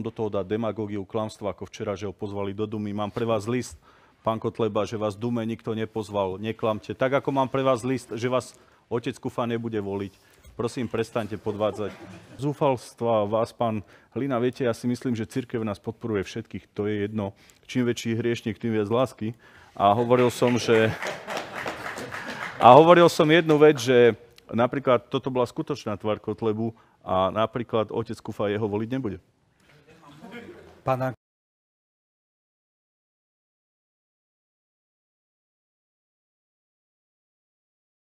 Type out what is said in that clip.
do toho dať demagógiu, klamstvo, ako včera, že ho pozvali do Dumy. Mám pre vás list, pán Kotleba, že vás Dume nikto nepozval, neklamte. Tak ako mám pre vás list, že vás otec Kufa nebude voliť. Prosím, prestaňte podvádzať. Zúfalstva vás, pán Hlina, viete, ja si myslím, že církev nás podporuje všetkých. To je jedno. Čím väčší hriešnik, tým viac lásky. A hovoril som, že... A hovoril som jednu vec, že napríklad toto bola skutočná tvár Kotlebu a napríklad otec Kufa jeho voliť nebude. 把那